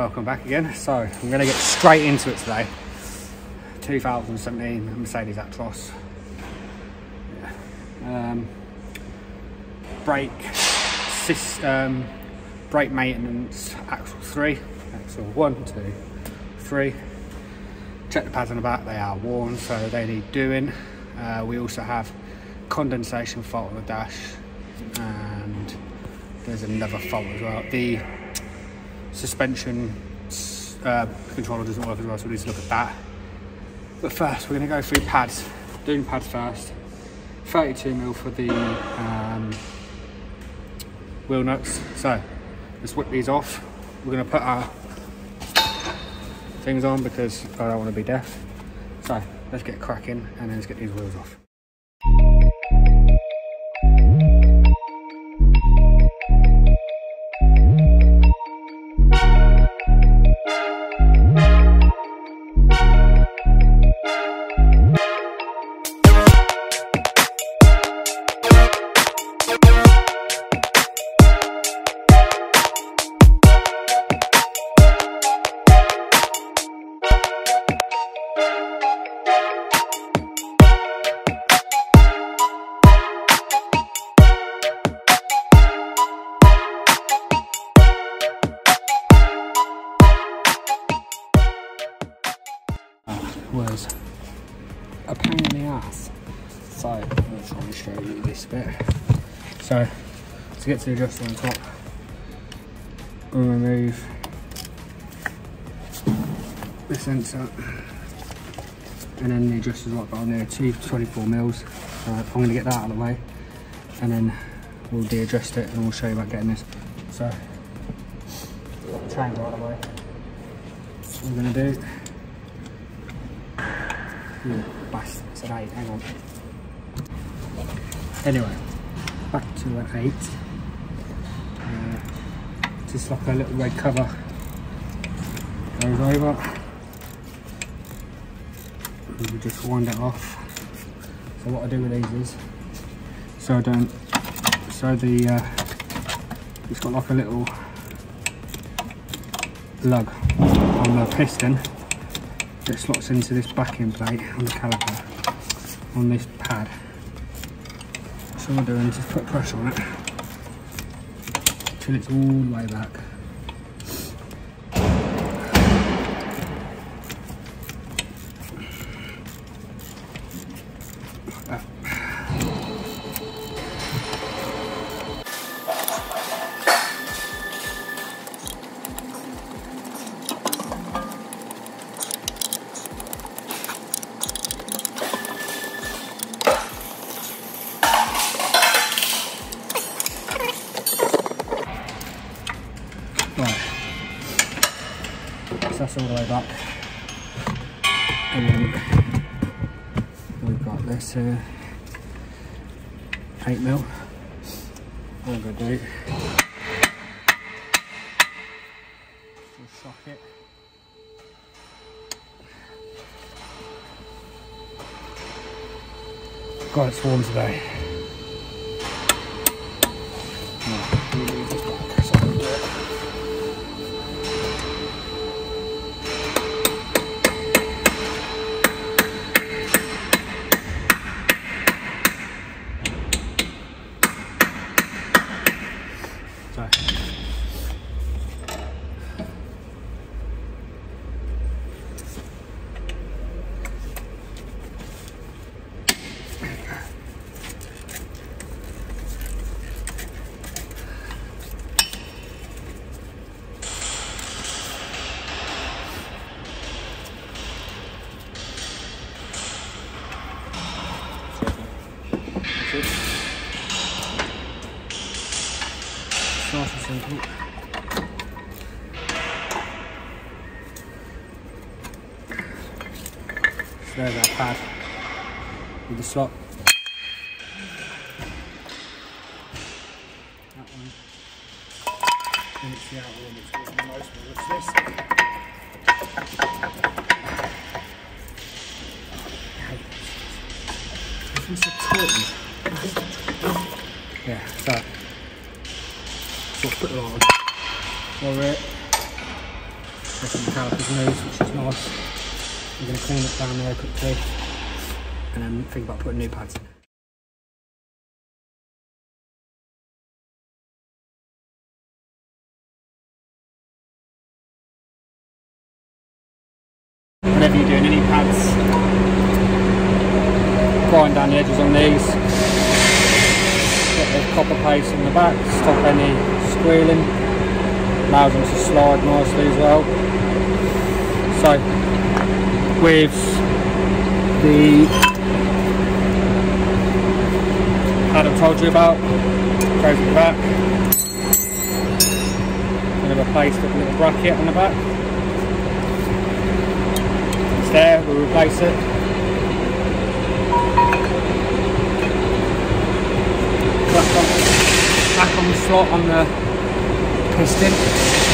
Welcome back again. So I'm going to get straight into it today. 2017 Mercedes Actros. Yeah. Um, brake system, brake maintenance, axle three, axle one, two, three. Check the pads on the back, they are worn, so they need doing. Uh, we also have condensation fault on the dash, and there's another fault as well. The suspension uh, controller doesn't work as well, so we need to look at that. But first, we're going to go through pads. Doing pads first. 32 mil for the um, wheel nuts. So let's whip these off. We're going to put our things on because I don't want to be deaf. So let's get cracking and then let's get these wheels off. This bit. So to get to the adjuster on top, we'll remove the sensor and then the adjuster's right on there, two 24 mils. So I'm going to get that out of the way and then we'll de-adjust it and we'll show you about getting this. So triangle out of the way. What we're going to do you bastard, it's an 8, hang on. Anyway, back to an 8. Uh, just like a little red cover goes over. And we just wind it off. So what I do with these is, so I don't, so the, uh, it's got like a little lug on the piston that slots into this backing plate on the caliper on this pad. So what I'm doing is just put pressure on it till it's all the way back. Way back. And then we've got this uh, 8 mil. All good do. Just socket. God, it's warm today. Nice and simple. So there's our pad with the slot. That one. And it's the outer so. So put it on. All right. Just the calipers loose, which is nice. I'm going to clean it down there quickly and then think about putting new pads in. Whenever you're doing any pads, grind down the edges on these. Get the paste in the back, to stop any squealing. Allows them to slide nicely as well. So, with the pad I've told you about, goes at the back. Going to replace the little bracket on the back It's there, we'll replace it. Back on, back on the slot on the piston.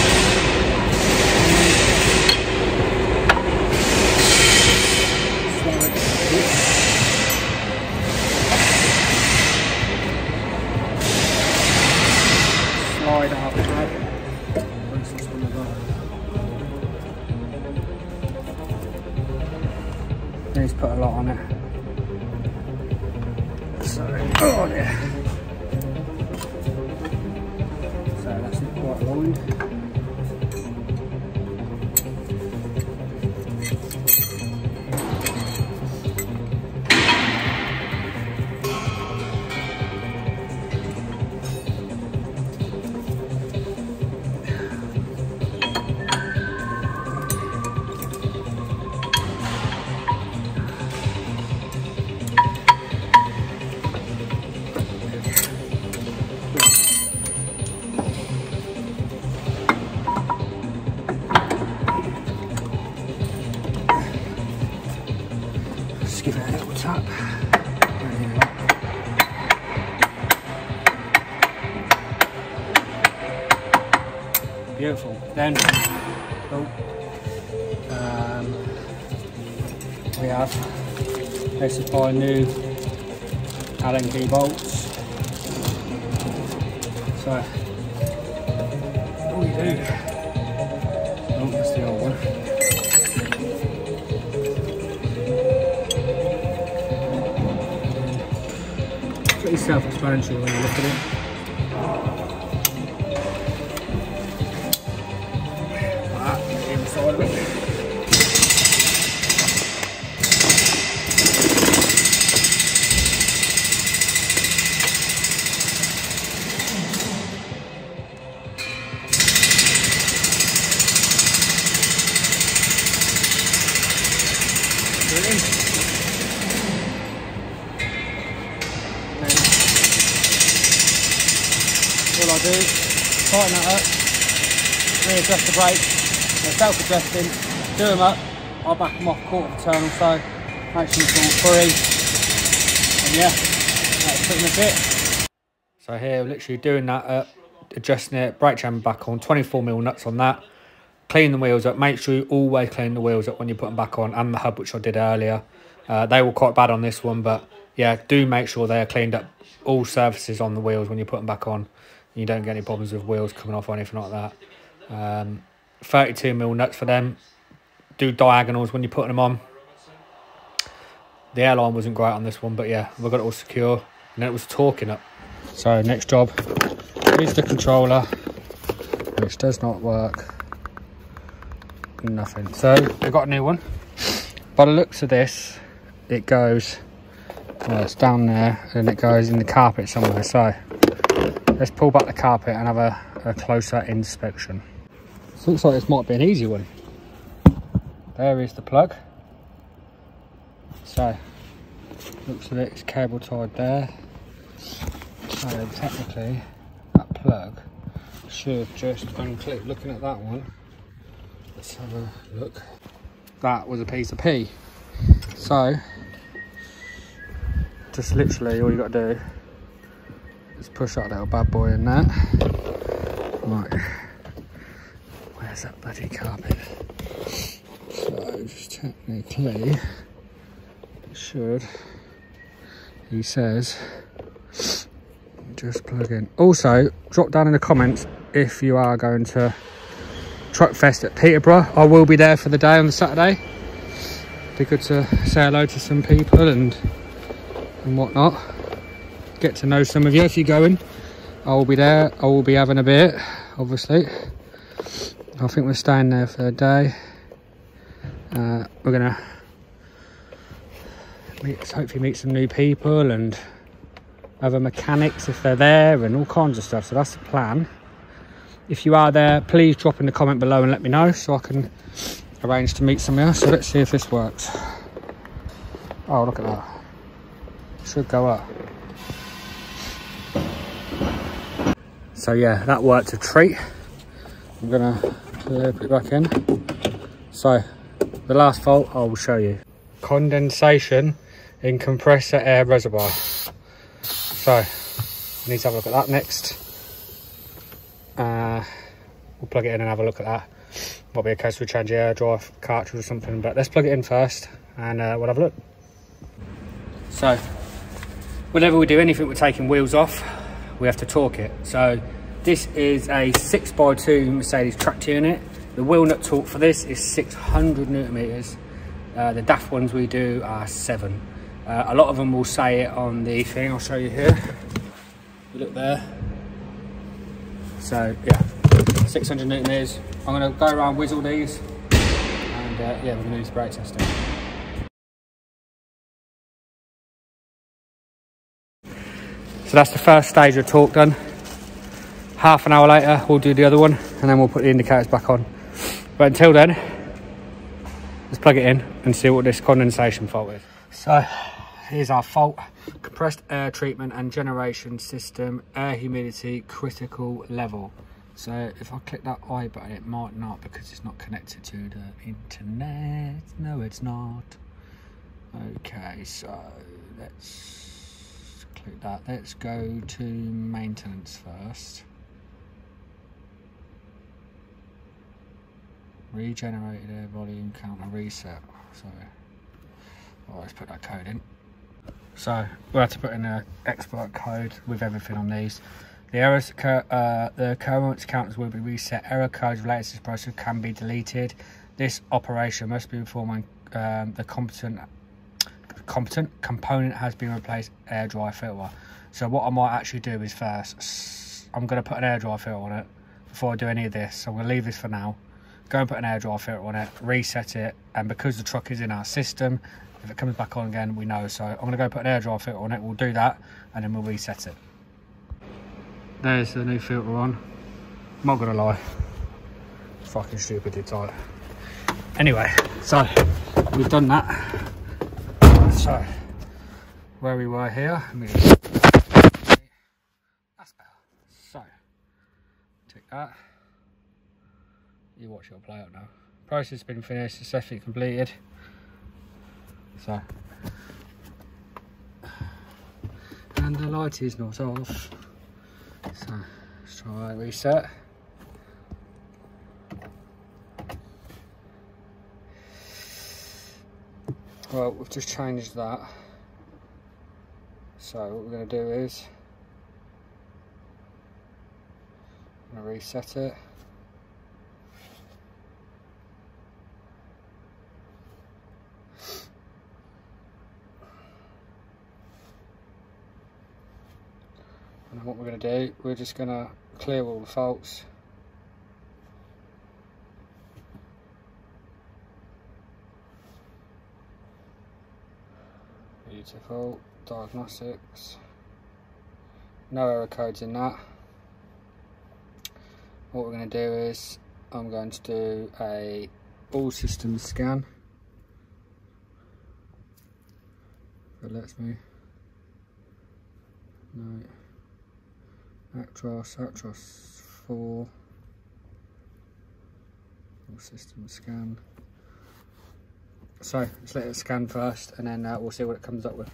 Beautiful. Then oh, um, we have they supply new Allen key bolts. So what we do? Oh, that's the old one. Pretty self-explanatory when you look at it. Readjust the brakes, self-adjusting, do them up, I'll back them off quarter of a turn or so, make sure it's all free, and yeah, that's pretty much it. So here, literally doing that up, adjusting it, brake chamber back on, 24mm nuts on that, clean the wheels up, make sure you always clean the wheels up when you put them back on, and the hub, which I did earlier. Uh, they were quite bad on this one, but yeah, do make sure they are cleaned up, all surfaces on the wheels when you put them back on. You don't get any problems with wheels coming off or anything like that. Um, 32 mil nuts for them. Do diagonals when you're putting them on. The airline wasn't great on this one, but yeah, we got it all secure. And then it was torquing up. So next job is the controller, which does not work. Nothing. So we got a new one. By the looks of this, it goes, well, it's down there, and it goes in the carpet somewhere. So Let's pull back the carpet and have a, a closer inspection. Looks like this might be an easy one. There is the plug. So, looks like it's cable tied there. So technically, that plug should just unclip. Looking at that one, let's have a look. That was a piece of pee. So, just literally all you got to do Let's push that little bad boy in there. Right. That bloody carpet? So, just technically, should, he says, just plug in. Also, drop down in the comments if you are going to Truck Fest at Peterborough. I will be there for the day on the Saturday. Be good to say hello to some people and and whatnot. Get to know some of you if you're going. I will be there. I will be having a beer, obviously. I think we're staying there for a day. Uh, we're gonna meet, hopefully meet some new people and other mechanics if they're there and all kinds of stuff. So that's the plan. If you are there, please drop in the comment below and let me know so I can arrange to meet somewhere. So let's see if this works. Oh, look at that. Should go up. So yeah, that worked a treat. I'm gonna put it back in. So the last fault I will show you. Condensation in compressor air reservoir. So I need to have a look at that next. Uh, we'll plug it in and have a look at that. Might be a case we change the air dryer cartridge or something, but let's plug it in first and uh, we'll have a look. So, whenever we do anything we're taking wheels off, we have to torque it. So, this is a 6x2 Mercedes tractor unit. The wheel nut torque for this is 600 newton meters. Uh, the DAF ones we do are seven. Uh, a lot of them will say it on the thing, I'll show you here. You look there. So yeah, 600 newton meters. I'm gonna go around whizzle these and uh, yeah, we're gonna do this brake testing. So that's the first stage of torque done. Half an hour later, we'll do the other one and then we'll put the indicators back on. But until then, let's plug it in and see what this condensation fault is. So here's our fault. Compressed air treatment and generation system, air humidity critical level. So if I click that I button, it might not because it's not connected to the internet. No, it's not. Okay, so let's click that. Let's go to maintenance first. Regenerated air volume counter reset. So, Well, let's put that code in. So we'll have to put in an export code with everything on these. The errors, uh, the current counters will be reset. Error codes related to this process can be deleted. This operation must be performed when um, the competent competent component has been replaced air dry filter. So what I might actually do is first, I'm going to put an air dry filter on it before I do any of this. So I'm going to leave this for now. Go and put an air dry filter on it, reset it, and because the truck is in our system, if it comes back on again, we know. So I'm going to go put an air dry filter on it. We'll do that, and then we'll reset it. There's the new filter on. I'm not to lie. Fucking stupid, it's tight. Anyway, so we've done that. So, where we were here, that's better. So, take that. You watch it play out now. Process has been finished, It's successfully completed. So, and the light is not off. So, let's try reset. Well, we've just changed that. So what we're going to do is I'm going to reset it. And what we're going to do, we're just going to clear all the faults. Beautiful. Diagnostics. No error codes in that. What we're going to do is, I'm going to do a all systems scan. If it lets me. No. Actros, Actros 4. All system scan. So let's let it scan first and then uh, we'll see what it comes up with.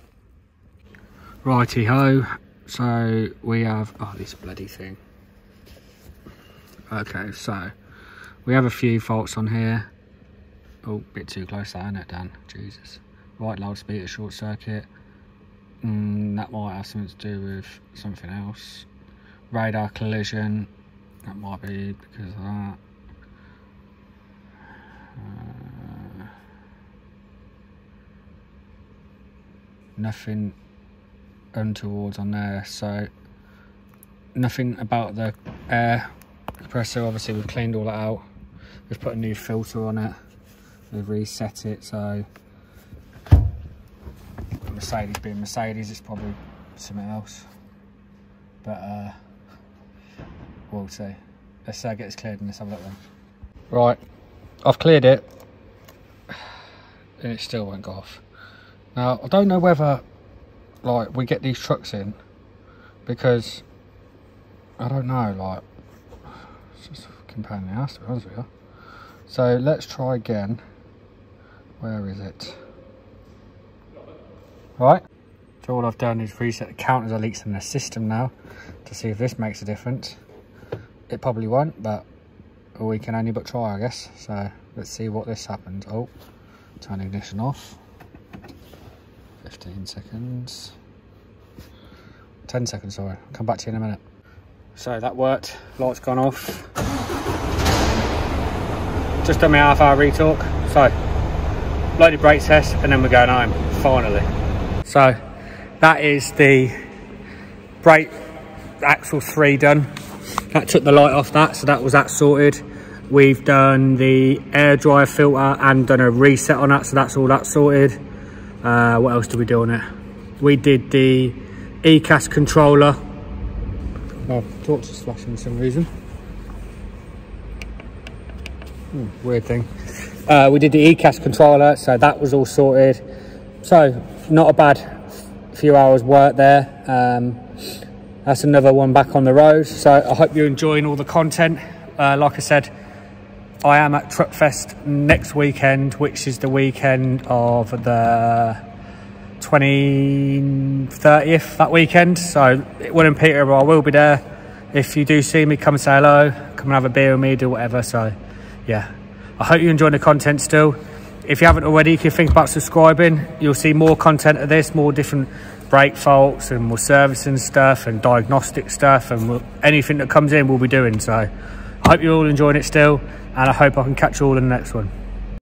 Righty ho. So we have, oh this bloody thing. Okay, so we have a few faults on here. Oh, bit too close there, isn't it, Dan? Jesus. Right loudspeaker short circuit. Mm, that might have something to do with something else radar collision. That might be because of that. Uh, nothing untowards on there, so nothing about the air compressor. Obviously, we've cleaned all that out. We've put a new filter on it. We've reset it, so Mercedes being Mercedes, it's probably something else. But uh, we'll see let's uh, get this cleared and let's have a look then. Right I've cleared it and it still won't go off. Now I don't know whether like we get these trucks in because I don't know like it's just a fucking pain in the ass to be honest with you. So let's try again. Where is it? Right so all I've done is reset the counters I leaks in the system now to see if this makes a difference it probably won't but we can only but try I guess. So let's see what this happens. Oh turn ignition off. 15 seconds. 10 seconds sorry. I'll come back to you in a minute. So that worked. Lights gone off. Just done my half hour retorque. so loaded brake test and then we're going home finally. So that is the brake axle 3 done that took the light off that so that was that sorted. We've done the air dryer filter and done a reset on that so that's all that sorted. Uh, what else did we do on it? We did the ECAS controller. Oh torch is flashing for some reason. Hmm, weird thing. Uh, we did the ECAS controller so that was all sorted. So not a bad few hours work there. Um, that's another one back on the road. So i hope you're enjoying all the content. Uh, like i said i am at truckfest next weekend which is the weekend of the 20 30th that weekend. So william peterborough i will be there. If you do see me come say hello. Come and have a beer with me do whatever. So yeah. I hope you're enjoying the content still. If you haven't already you can think about subscribing you'll see more content of this more different brake faults and more servicing stuff and diagnostic stuff and we'll, anything that comes in we'll be doing. So i hope you're all enjoying it still and i hope i can catch you all in the next one